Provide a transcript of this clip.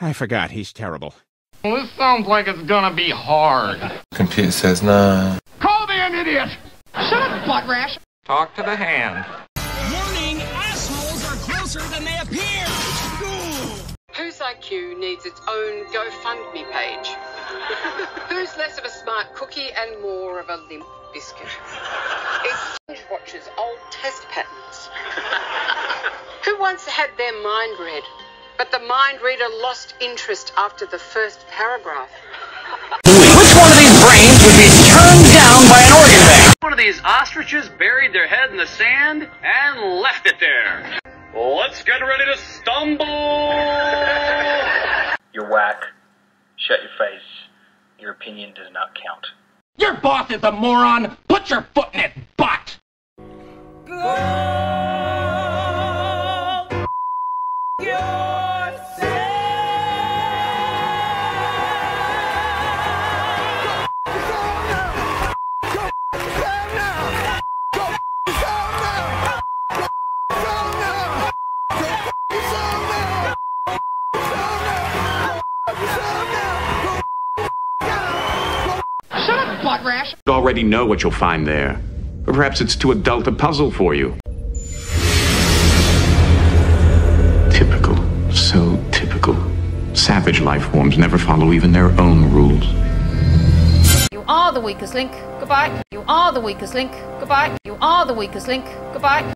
I forgot, he's terrible. Well, this sounds like it's gonna be hard. Computer says nah. Call me an idiot! Shut up, butt rash! Talk to the hand. Warning, assholes are closer than they appear! Whose IQ needs its own GoFundMe page? Who's less of a smart cookie and more of a limp biscuit? Exchange watches old test patterns. Who once had their mind read, but the mind reader lost interest after the first paragraph? Which one of these brains would be turned down by an organ bank? One of these ostriches buried their head in the sand and left it there. Let's get ready to stumble! You're whack. Shut your face. Your opinion does not count. Your boss is a moron! Put your foot in it, Shut up, butt rash! already know what you'll find there. Or perhaps it's too adult a puzzle for you. Typical. So typical. Savage life forms never follow even their own rules. You are the weakest link. Goodbye. You are the weakest link. Goodbye. You are the weakest link. Goodbye.